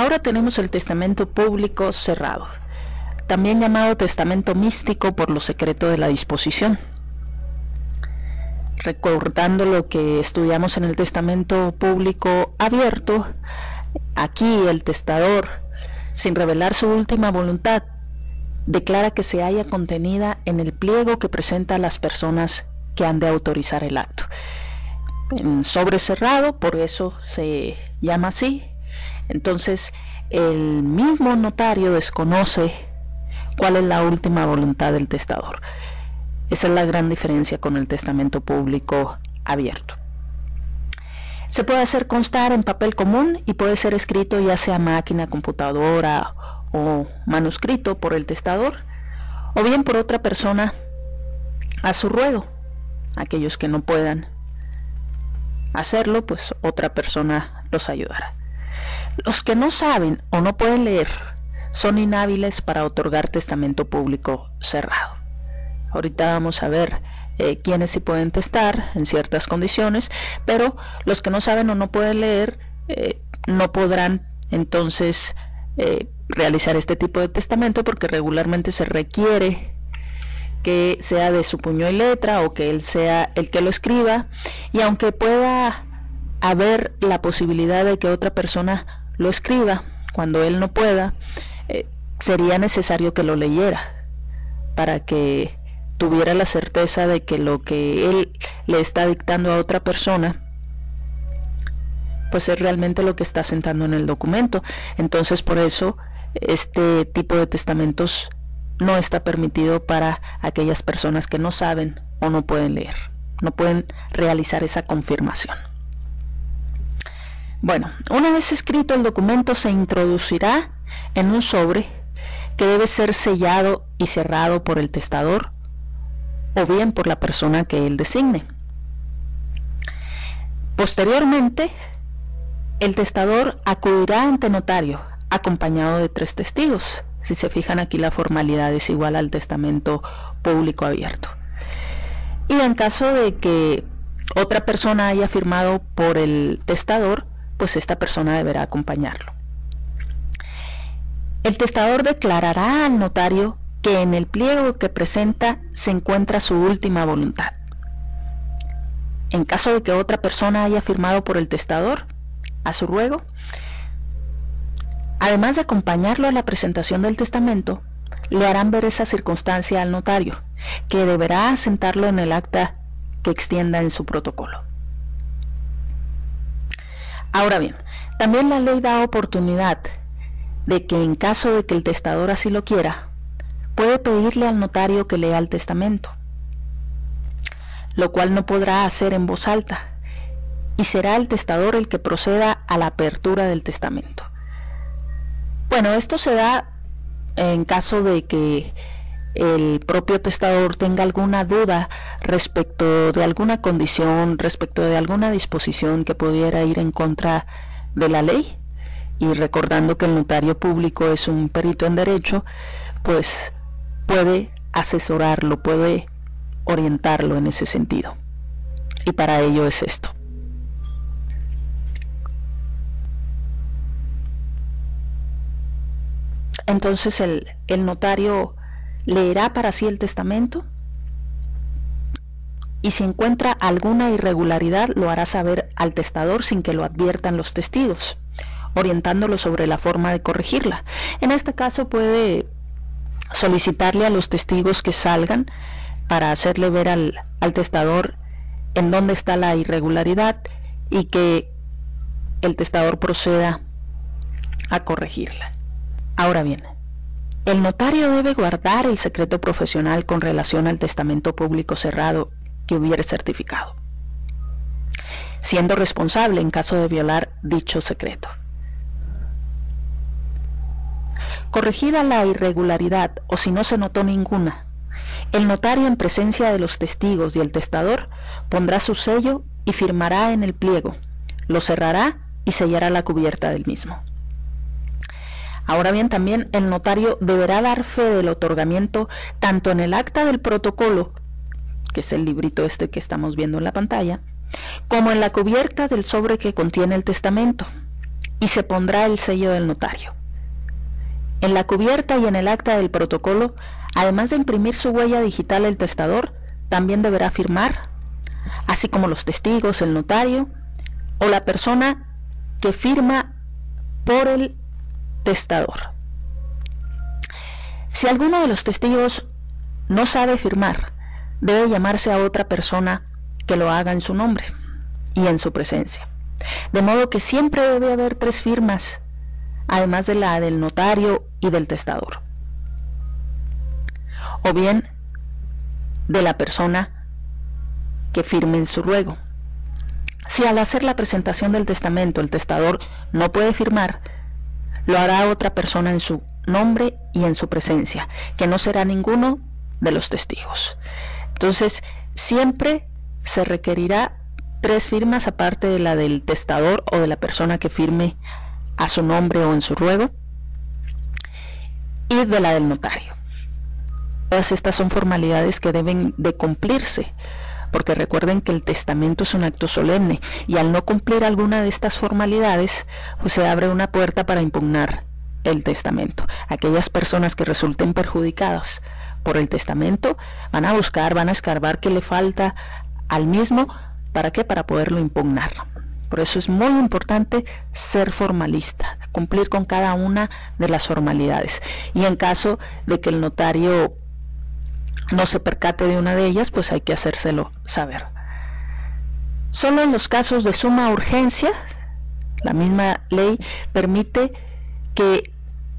Ahora tenemos el testamento público cerrado, también llamado testamento místico por lo secreto de la disposición. Recordando lo que estudiamos en el testamento público abierto, aquí el testador, sin revelar su última voluntad, declara que se haya contenida en el pliego que presenta a las personas que han de autorizar el acto. En sobre cerrado, por eso se llama así. Entonces, el mismo notario desconoce cuál es la última voluntad del testador. Esa es la gran diferencia con el testamento público abierto. Se puede hacer constar en papel común y puede ser escrito ya sea máquina, computadora o manuscrito por el testador o bien por otra persona a su ruego. Aquellos que no puedan hacerlo, pues otra persona los ayudará. Los que no saben o no pueden leer son inhábiles para otorgar testamento público cerrado. Ahorita vamos a ver eh, quiénes sí pueden testar en ciertas condiciones, pero los que no saben o no pueden leer eh, no podrán entonces eh, realizar este tipo de testamento porque regularmente se requiere que sea de su puño y letra o que él sea el que lo escriba y aunque pueda haber la posibilidad de que otra persona lo escriba cuando él no pueda, eh, sería necesario que lo leyera para que tuviera la certeza de que lo que él le está dictando a otra persona pues es realmente lo que está sentando en el documento. Entonces por eso este tipo de testamentos no está permitido para aquellas personas que no saben o no pueden leer, no pueden realizar esa confirmación. Bueno, una vez escrito el documento se introducirá en un sobre que debe ser sellado y cerrado por el testador o bien por la persona que él designe. Posteriormente, el testador acudirá ante notario acompañado de tres testigos. Si se fijan aquí la formalidad es igual al testamento público abierto. Y en caso de que otra persona haya firmado por el testador, pues esta persona deberá acompañarlo. El testador declarará al notario que en el pliego que presenta se encuentra su última voluntad. En caso de que otra persona haya firmado por el testador, a su ruego, Además de acompañarlo a la presentación del testamento, le harán ver esa circunstancia al notario, que deberá asentarlo en el acta que extienda en su protocolo. Ahora bien, también la ley da oportunidad de que en caso de que el testador así lo quiera, puede pedirle al notario que lea el testamento, lo cual no podrá hacer en voz alta, y será el testador el que proceda a la apertura del testamento. Bueno, esto se da en caso de que el propio testador tenga alguna duda respecto de alguna condición, respecto de alguna disposición que pudiera ir en contra de la ley. Y recordando que el notario público es un perito en derecho, pues puede asesorarlo, puede orientarlo en ese sentido. Y para ello es esto. Entonces el, notario leerá para sí el testamento y si encuentra alguna irregularidad lo hará saber al testador sin que lo adviertan los testigos, orientándolo sobre la forma de corregirla. En este caso puede solicitarle a los testigos que salgan para hacerle ver al, al testador en dónde está la irregularidad y que el testador proceda a corregirla. Ahora bien, el notario debe guardar el secreto profesional con relación al testamento público cerrado que hubiere certificado, siendo responsable en caso de violar dicho secreto. Corregida la irregularidad o si no se notó ninguna, el notario en presencia de los testigos y el testador pondrá su sello y firmará en el pliego, lo cerrará y sellará la cubierta del mismo. Ahora bien, también el notario deberá dar fe del otorgamiento tanto en el acta del protocolo, que es el librito este que estamos viendo en la pantalla, como en la cubierta del sobre que contiene el testamento, y se pondrá el sello del notario. En la cubierta y en el acta del protocolo, además de imprimir su huella digital el testador, también deberá firmar, así como los testigos, el notario o la persona que firma por el testador. Si alguno de los testigos no sabe firmar, debe llamarse a otra persona que lo haga en su nombre y en su presencia. De modo que siempre debe haber tres firmas, además de la del notario y del testador. O bien de la persona que firme en su ruego. Si al hacer la presentación del testamento el testador no puede firmar, lo hará otra persona en su nombre y en su presencia, que no será ninguno de los testigos. Entonces, siempre se requerirá tres firmas aparte de la del testador o de la persona que firme a su nombre o en su ruego y de la del notario. Todas estas son formalidades que deben de cumplirse, porque recuerden que el testamento es un acto solemne y al no cumplir alguna de estas formalidades, pues se abre una puerta para impugnar el testamento. Aquellas personas que resulten perjudicadas por el testamento van a buscar, van a escarbar qué le falta al mismo ¿Para qué? Para poderlo impugnar. Por eso es muy importante ser formalista, cumplir con cada una de las formalidades. Y en caso de que el notario no se percate de una de ellas, pues hay que hacérselo saber. Solo en los casos de suma urgencia, la misma ley permite que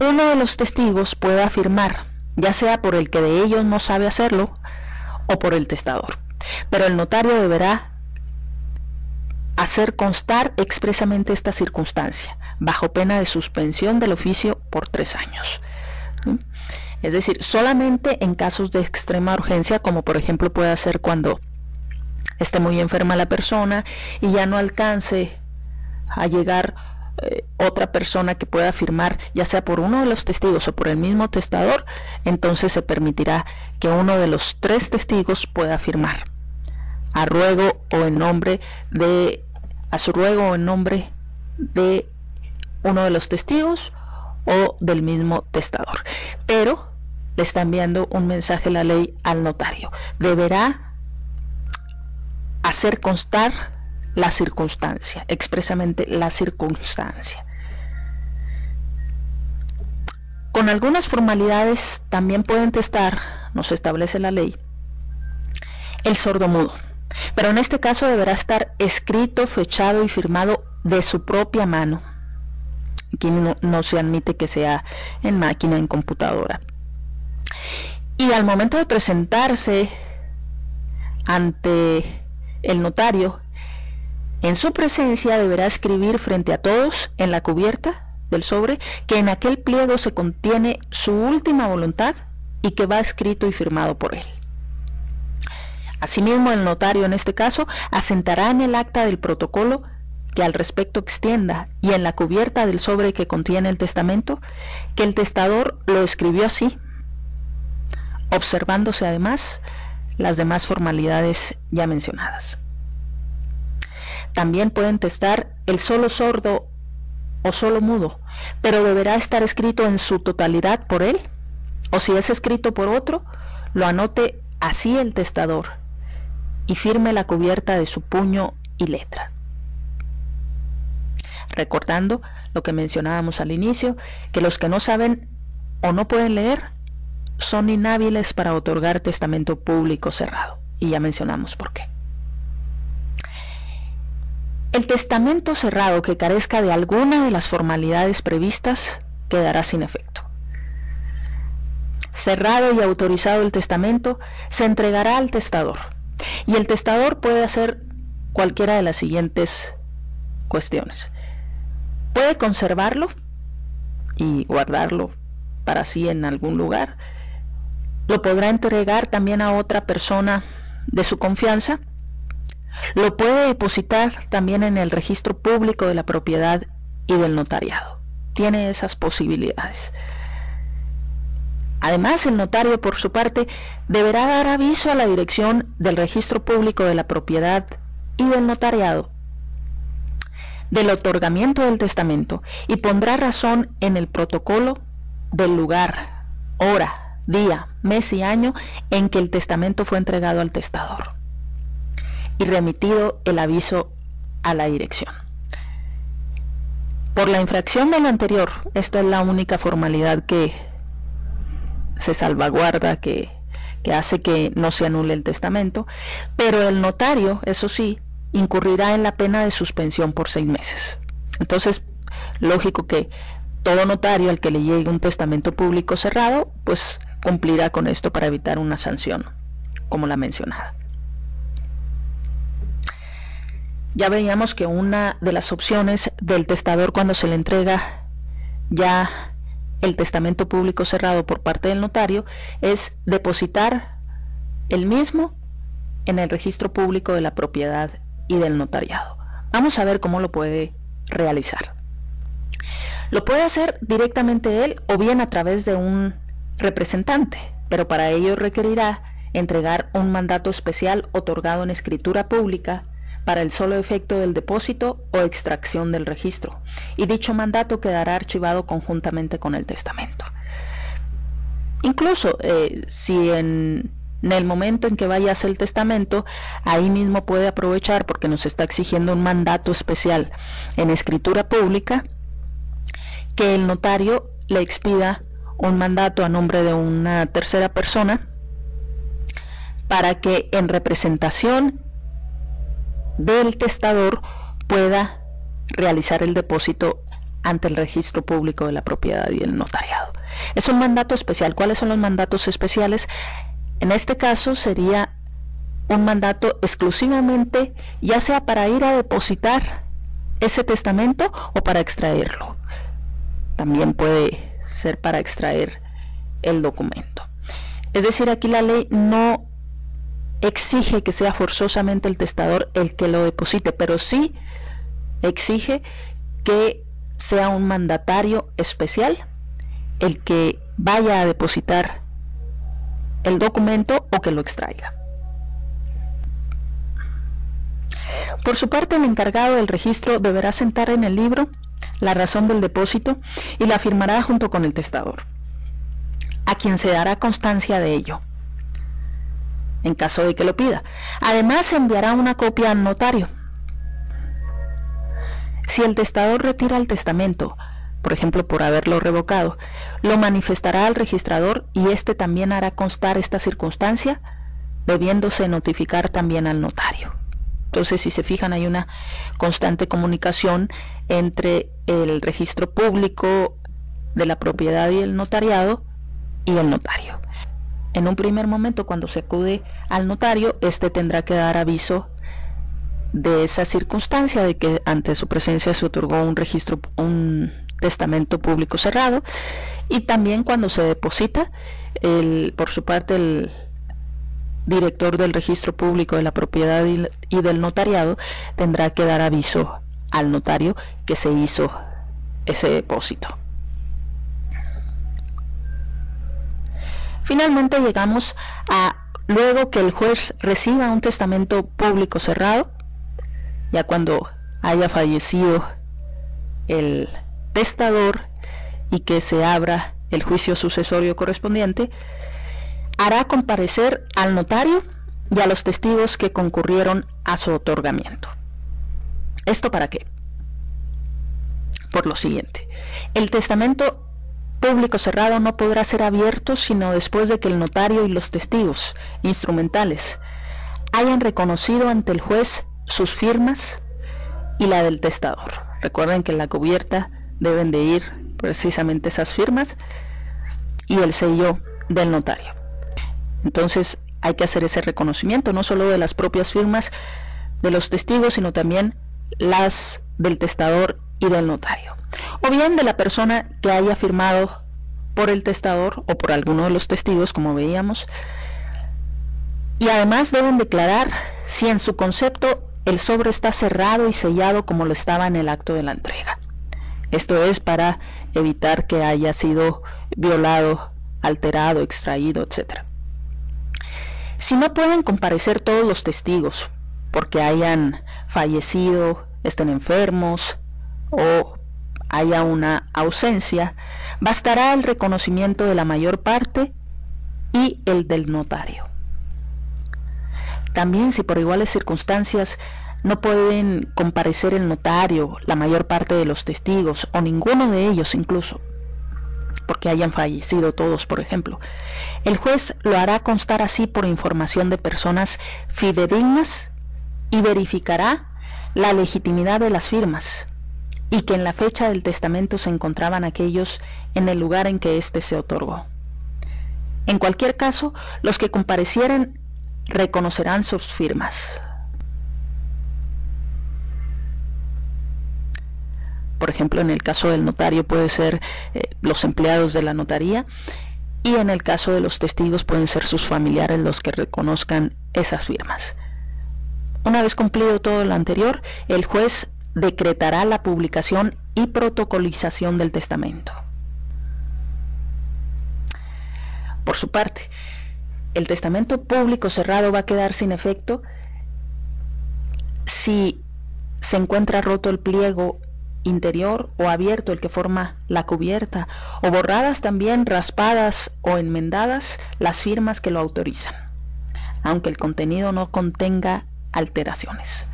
uno de los testigos pueda afirmar, ya sea por el que de ellos no sabe hacerlo o por el testador. Pero el notario deberá hacer constar expresamente esta circunstancia, bajo pena de suspensión del oficio por tres años. Es decir, solamente en casos de extrema urgencia, como por ejemplo puede ser cuando esté muy enferma la persona y ya no alcance a llegar eh, otra persona que pueda firmar, ya sea por uno de los testigos o por el mismo testador, entonces se permitirá que uno de los tres testigos pueda firmar a ruego o en nombre de, a su ruego o en nombre de uno de los testigos o del mismo testador. Pero le está enviando un mensaje la ley al notario. Deberá hacer constar la circunstancia, expresamente la circunstancia. Con algunas formalidades también pueden testar, nos establece la ley, el sordomudo. Pero en este caso deberá estar escrito, fechado y firmado de su propia mano. Aquí no, se admite que sea en máquina, en computadora. Y al momento de presentarse ante el notario, en su presencia deberá escribir frente a todos en la cubierta del sobre que en aquel pliego se contiene su última voluntad y que va escrito y firmado por él. Asimismo, el notario en este caso asentará en el acta del protocolo que al respecto extienda y en la cubierta del sobre que contiene el testamento que el testador lo escribió así, observándose además las demás formalidades ya mencionadas. También pueden testar el solo sordo o solo mudo, pero deberá estar escrito en su totalidad por él, o si es escrito por otro, lo anote así el testador y firme la cubierta de su puño y letra. Recordando lo que mencionábamos al inicio, que los que no saben o no pueden leer son inhábiles para otorgar testamento público cerrado. Y ya mencionamos por qué. El testamento cerrado que carezca de alguna de las formalidades previstas quedará sin efecto. Cerrado y autorizado el testamento, se entregará al testador y el testador puede hacer cualquiera de las siguientes cuestiones. Puede conservarlo y guardarlo para sí en algún lugar. Lo podrá entregar también a otra persona de su confianza. Lo puede depositar también en el registro público de la propiedad y del notariado. Tiene esas posibilidades. Además, el notario, por su parte, deberá dar aviso a la dirección del registro público de la propiedad y del notariado del otorgamiento del testamento y pondrá razón en el protocolo del lugar, hora, día, mes y año en que el testamento fue entregado al testador y remitido el aviso a la dirección. Por la infracción de lo anterior, esta es la única formalidad que se salvaguarda, que, que hace que no se anule el testamento, pero el notario, eso sí, incurrirá en la pena de suspensión por seis meses. Entonces, lógico que todo notario al que le llegue un testamento público cerrado, pues cumplirá con esto para evitar una sanción, como la mencionada. Ya veíamos que una de las opciones del testador cuando se le entrega ya el testamento público cerrado por parte del notario es depositar el mismo en el registro público de la propiedad y del notariado. Vamos a ver cómo lo puede realizar. Lo puede hacer directamente él o bien a través de un representante, pero para ello requerirá entregar un mandato especial otorgado en escritura pública para el solo efecto del depósito o extracción del registro, y dicho mandato quedará archivado conjuntamente con el testamento. Incluso eh, si en, en, el momento en que vaya a hacer el testamento, ahí mismo puede aprovechar porque nos está exigiendo un mandato especial en escritura pública, que el notario le expida un mandato a nombre de una tercera persona para que en representación del testador pueda realizar el depósito ante el registro público de la propiedad y el notariado. Es un mandato especial. ¿Cuáles son los mandatos especiales? En este caso sería un mandato exclusivamente ya sea para ir a depositar ese testamento o para extraerlo. También puede ser para extraer el documento. Es decir, aquí la ley no exige que sea forzosamente el testador el que lo deposite, pero sí exige que sea un mandatario especial el que vaya a depositar el documento o que lo extraiga. Por su parte, el encargado del registro deberá sentar en el libro la razón del depósito y la firmará junto con el testador, a quien se dará constancia de ello en caso de que lo pida. Además, enviará una copia al notario. Si el testador retira el testamento, por ejemplo por haberlo revocado, lo manifestará al registrador y éste también hará constar esta circunstancia, debiéndose notificar también al notario. Entonces, si se fijan, hay una constante comunicación entre el registro público de la propiedad y el notariado y el notario. En un primer momento, cuando se acude al notario, éste tendrá que dar aviso de esa circunstancia de que ante su presencia se otorgó un registro, un testamento público cerrado y también cuando se deposita, por su parte el director del registro público de la propiedad y, del notariado tendrá que dar aviso al notario que se hizo ese depósito. Finalmente llegamos a luego que el juez reciba un testamento público cerrado, ya cuando haya fallecido el testador y que se abra el juicio sucesorio correspondiente, hará comparecer al notario y a los testigos que concurrieron a su otorgamiento. ¿Esto para qué? Por lo siguiente, el testamento público cerrado no podrá ser abierto sino después de que el notario y los testigos instrumentales hayan reconocido ante el juez sus firmas y la del testador. Recuerden que en la cubierta deben de ir precisamente esas firmas y el sello del notario. Entonces hay que hacer ese reconocimiento, no solo de las propias firmas de los testigos, sino también las del testador y del notario o bien de la persona que haya firmado por el testador o por alguno de los testigos, como veíamos. Y además deben declarar si en su concepto el sobre está cerrado y sellado como lo estaba en el acto de la entrega. Esto es para evitar que haya sido violado, alterado, extraído, etc. Si no pueden comparecer todos los testigos porque hayan fallecido, estén enfermos, o haya una ausencia, bastará el reconocimiento de la mayor parte y el del notario. También si por iguales circunstancias no pueden comparecer el notario, la mayor parte de los testigos o ninguno de ellos incluso, porque hayan fallecido todos, por ejemplo. El juez lo hará constar así por información de personas fidedignas y verificará la legitimidad de las firmas y que en la fecha del testamento se encontraban aquellos en el lugar en que éste se otorgó. En cualquier caso, los que comparecieren reconocerán sus firmas. Por ejemplo, en el caso del notario puede ser eh, los empleados de la notaría y en el caso de los testigos pueden ser sus familiares los que reconozcan esas firmas. Una vez cumplido todo lo anterior, el juez decretará la publicación y protocolización del testamento. Por su parte, el testamento público cerrado va a quedar sin efecto si se encuentra roto el pliego interior o abierto el que forma la cubierta, o borradas también, raspadas o enmendadas las firmas que lo autorizan, aunque el contenido no contenga alteraciones.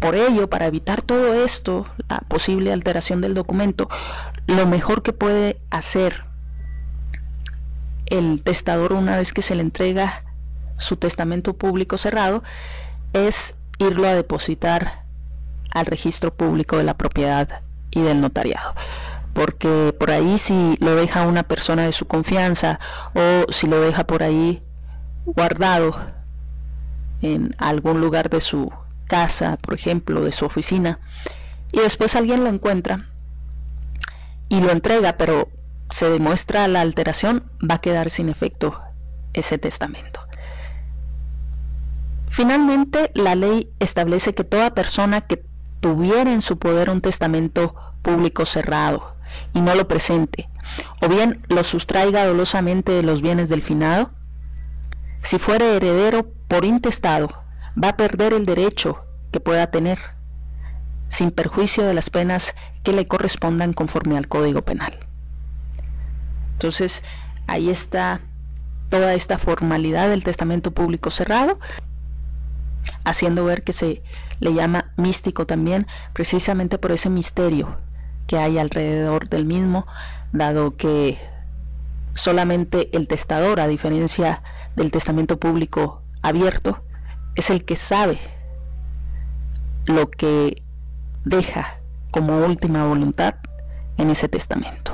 Por ello, para evitar todo esto, la posible alteración del documento, lo mejor que puede hacer el testador una vez que se le entrega su testamento público cerrado es irlo a depositar al registro público de la propiedad y del notariado. Porque por ahí si lo deja una persona de su confianza o si lo deja por ahí guardado en algún lugar de su casa, por ejemplo, de su oficina, y después alguien lo encuentra y lo entrega, pero se demuestra la alteración, va a quedar sin efecto ese testamento. Finalmente, la ley establece que toda persona que tuviera en su poder un testamento público cerrado y no lo presente, o bien lo sustraiga dolosamente de los bienes del finado, si fuere heredero por intestado, va a perder el derecho que pueda tener, sin perjuicio de las penas que le correspondan conforme al Código Penal. Entonces, ahí está toda esta formalidad del testamento público cerrado, haciendo ver que se le llama místico también, precisamente por ese misterio que hay alrededor del mismo, dado que solamente el testador, a diferencia del testamento público abierto, es el que sabe lo que deja como última voluntad en ese testamento.